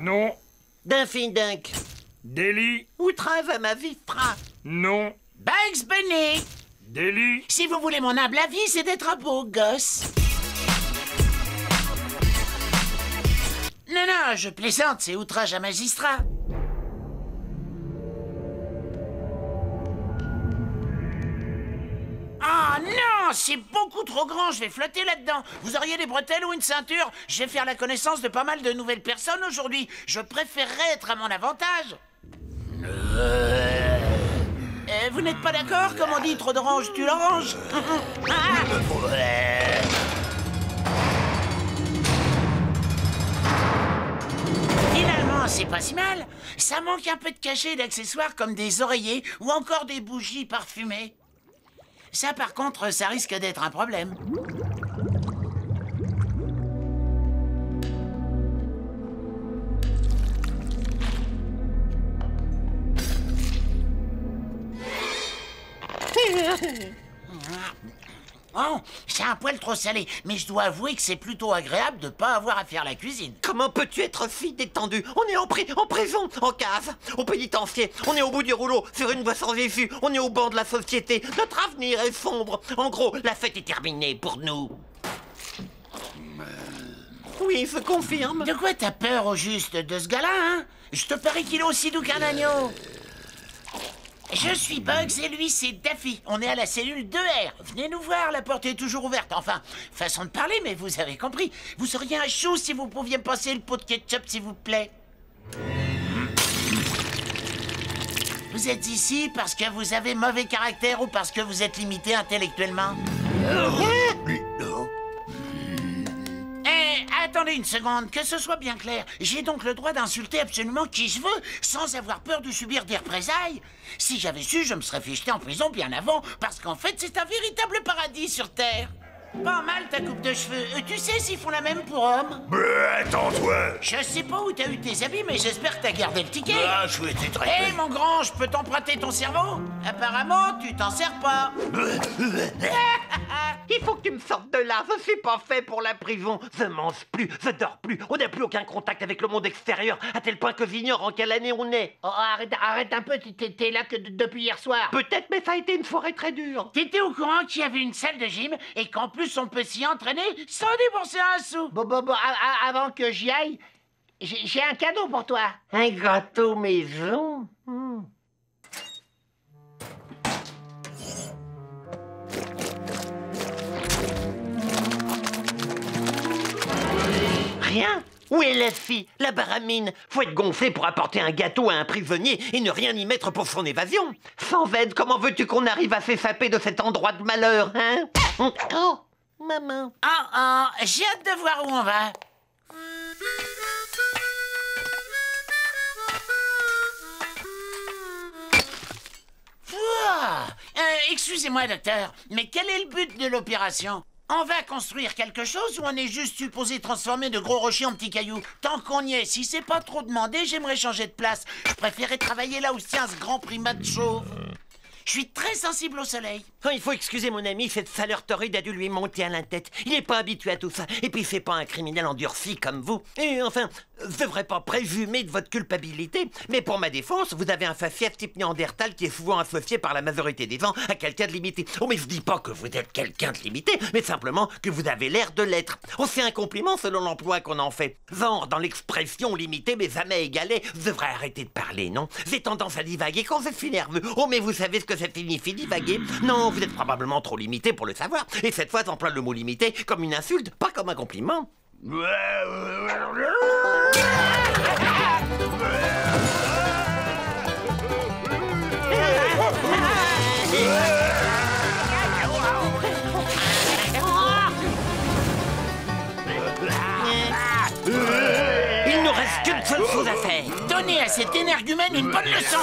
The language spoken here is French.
Non. D'infidunk. Delhi. Outrave à ma vie fra. Non. Bugs Bunny Delhi. Si vous voulez mon humble avis, c'est d'être un beau gosse. Non, non, je plaisante, c'est outrage à magistrat. C'est beaucoup trop grand, je vais flotter là-dedans. Vous auriez des bretelles ou une ceinture Je vais faire la connaissance de pas mal de nouvelles personnes aujourd'hui. Je préférerais être à mon avantage. Euh, vous n'êtes pas d'accord Comme on dit, trop d'orange, tu l'orange Finalement, c'est pas si mal. Ça manque un peu de cachet et d'accessoires comme des oreillers ou encore des bougies parfumées. Ça, par contre, ça risque d'être un problème. Oh, c'est un poil trop salé, mais je dois avouer que c'est plutôt agréable de pas avoir à faire la cuisine. Comment peux-tu être si détendu? On est en, pri- en prison, en cave, au pénitencier. On est au bout du rouleau, sur une voie sans issue. On est au banc de la société. Notre avenir est sombre. En gros, la fête est terminée pour nous. Oui, je confirme. De quoi t'as peur au juste de ce gars-là, hein? Je te parie qu'il est aussi doux qu'un agneau. Je suis Bugs et lui c'est Daffy. On est à la cellule 2R. Venez nous voir, la porte est toujours ouverte. Enfin, façon de parler, mais vous avez compris. Vous seriez un chou si vous pouviez passer le pot de ketchup, s'il vous plaît. Vous êtes ici parce que vous avez mauvais caractère ou parce que vous êtes limité intellectuellement? Attendez une seconde, que ce soit bien clair. J'ai donc le droit d'insulter absolument qui je veux, sans avoir peur de subir des représailles. Si j'avais su, je me serais fait en prison bien avant, parce qu'en fait, c'est un véritable paradis sur Terre. Pas mal ta coupe de cheveux. Euh, tu sais s'ils font la même pour hommes Bah, attends-toi. Je sais pas où t'as eu tes habits, mais j'espère que t'as gardé le ticket. Ah, je été très... Hé, mon grand, je peux t'emprunter ton cerveau Apparemment, tu t'en sers pas. Il faut que tu me sortes de là. Je suis pas fait pour la prison. Je mange plus, je dors plus. On n'a plus aucun contact avec le monde extérieur, à tel point que j'ignore en quelle année on est. Oh, arrête, arrête un peu, t'es- là que de- depuis hier soir. Peut-être, mais ça a été une soirée très dure. T'étais au courant qu'il y avait une salle de gym et qu'en plus on peut s'y entraîner sans débourser un sou. Bon, bon, bon, avant que j'y aille, j'ai un cadeau pour toi. Un gâteau maison? Hmm. Rien. Où est la fille? La baramine. Faut être gonflé pour apporter un gâteau à un prisonnier et ne rien y mettre pour son évasion. Sans aide, comment veux-tu qu'on arrive à s'échapper de cet endroit de malheur, hein? Oh Maman Ah ah, j'ai hâte de voir où on va. Euh, Excusez-moi, docteur, mais quel est le but de l'opération? On va construire quelque chose ou on est juste supposé transformer de gros rochers en petits cailloux? Tant qu'on y est, si c'est pas trop demandé, j'aimerais changer de place. Je préférais travailler là où tient ce grand primate chauve. Je suis très sensible au soleil. Oh, il faut excuser mon ami, cette saleur torride a dû lui monter à la tête. Il n'est pas habitué à tout ça. Et puis c'est pas un criminel endurci comme vous. Et enfin, je devrais pas présumer de votre culpabilité. Mais pour ma défense, vous avez un faciès type néandertal qui est souvent associé par la majorité des gens à quelqu'un de limité. Oh, mais je dis pas que vous êtes quelqu'un de limité, mais simplement que vous avez l'air de l'être. Oh, c'est un compliment selon l'emploi qu'on en fait. Genre, dans l'expression limitée mais jamais égalée, vous devrez arrêter de parler, non? J'ai tendance à divaguer quand je suis nerveux. Oh, mais vous savez ce que ça signifie divaguer Non, vous êtes probablement trop limité pour le savoir. Et cette fois, j'emploie le mot limité comme une insulte, pas comme un compliment. Il ne reste qu'une seule chose à faire. Donnez à cet énergumène une bonne leçon.